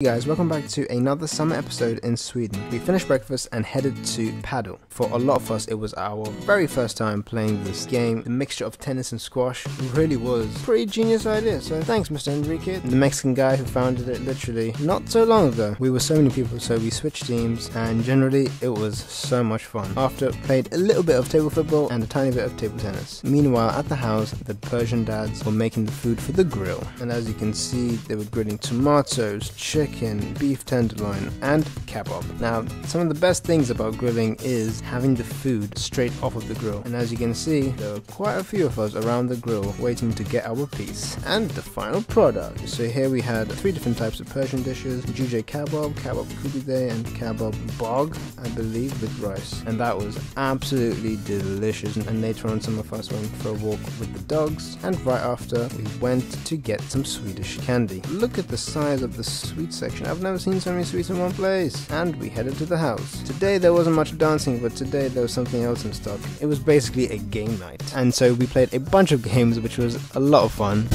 Hey guys, welcome back to another summer episode in Sweden. We finished breakfast and headed to Padel. For a lot of us, it was our very first time playing this game. The mixture of tennis and squash really was a pretty genius idea. So thanks, Mr. Enrique, the Mexican guy who founded it literally not so long ago. We were so many people, so we switched teams, and generally it was so much fun. After played a little bit of table football and a tiny bit of table tennis. Meanwhile, at the house, the Persian dads were making the food for the grill, and as you can see, they were grilling tomatoes, chicken chicken, beef tenderloin, and kebab. Now, some of the best things about grilling is having the food straight off of the grill. And as you can see, there are quite a few of us around the grill waiting to get our piece. And the final product. So here we had three different types of Persian dishes, jujay kebab, kebab kubide, and kebab bog, I believe, with rice. And that was absolutely delicious. And later on, some of us went for a walk with the dogs. And right after, we went to get some Swedish candy. Look at the size of the sweet section. I've never seen so many sweets in one place. And we headed to the house. Today there wasn't much dancing, but today there was something else in stock. It was basically a game night. And so we played a bunch of games, which was a lot of fun.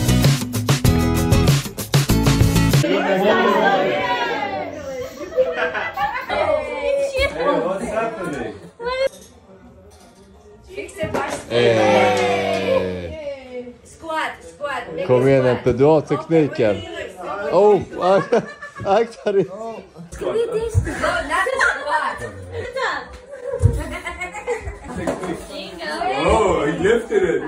Squat, squat. make kom a igen squat. Ente, du har tekniken. Oh, dig. No. Oh, he lifted it.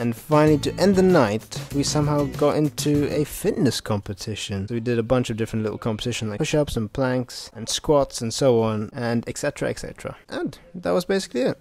And finally, to end the night, we somehow got into a fitness competition. So we did a bunch of different little competitions like push-ups and planks and squats and so on, and etc. etc. And that was basically it.